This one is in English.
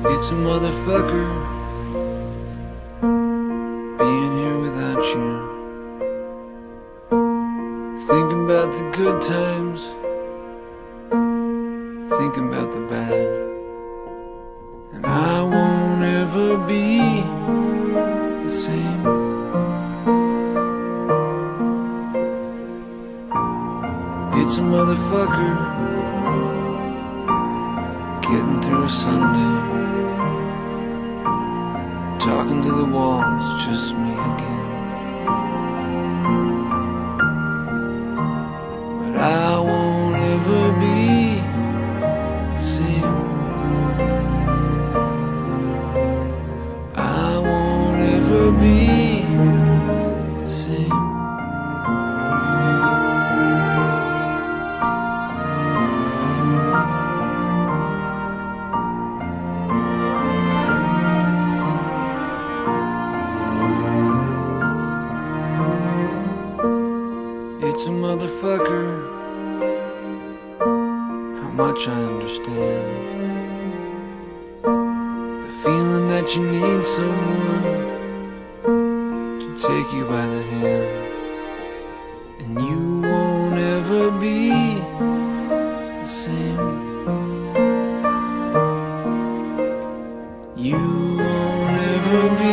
It's a motherfucker Being here without you. Thinking about the good times Thinking about the bad. And I won't ever be the same. It's a motherfucker getting through a Sunday. Talking to the walls, just me again. But I won't ever be the same. I won't ever be It's a motherfucker. How much I understand. The feeling that you need someone to take you by the hand. And you won't ever be the same. You won't ever be